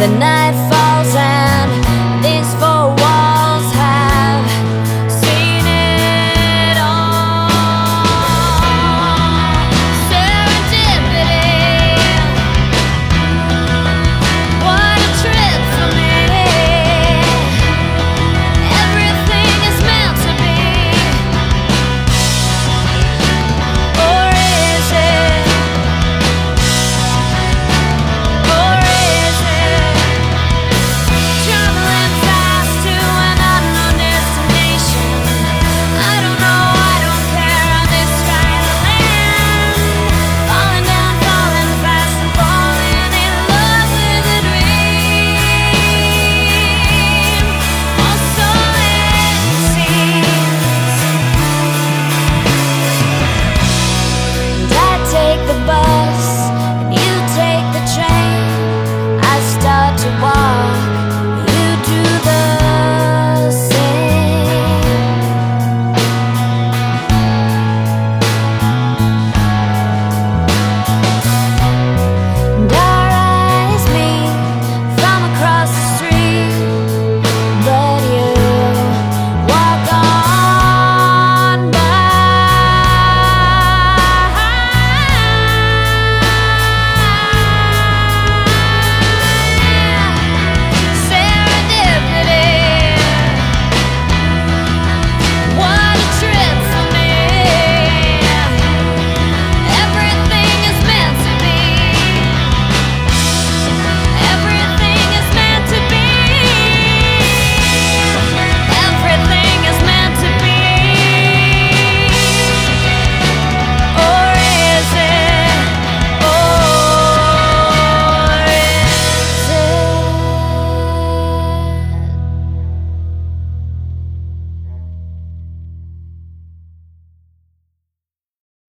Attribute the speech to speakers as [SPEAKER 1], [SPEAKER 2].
[SPEAKER 1] the night